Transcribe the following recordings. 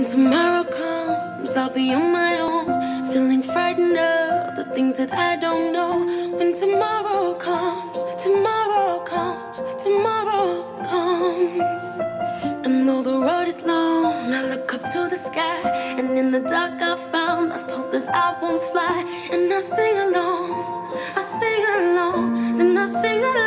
When tomorrow comes, I'll be on my own Feeling frightened of the things that I don't know. When tomorrow comes, tomorrow comes, tomorrow comes. And though the road is long, I look up to the sky And in the dark I found, I hope that I won't fly. And I sing along, I sing along, then I sing along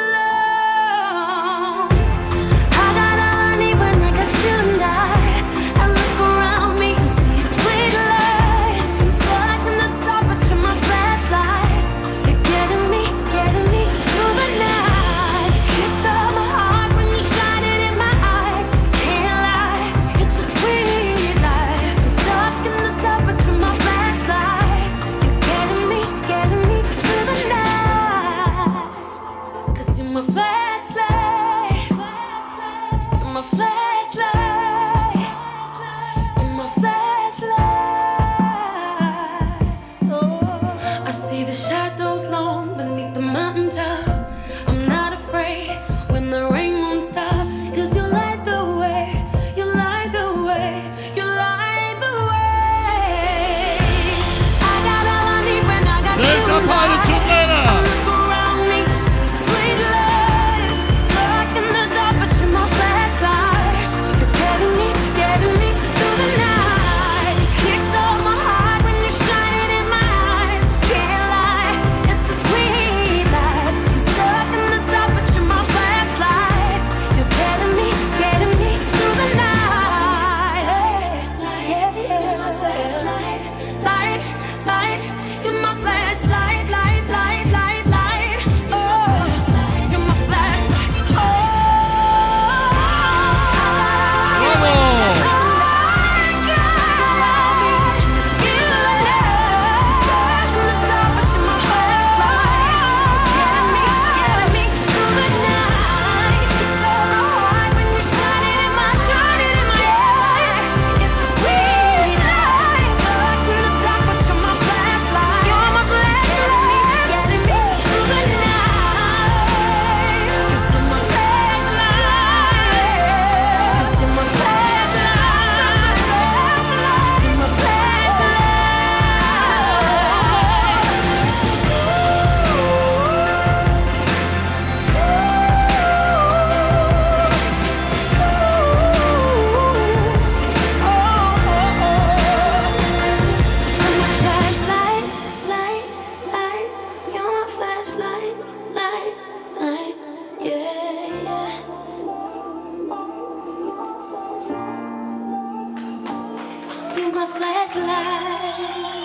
lift up hallelujah. my flashlight.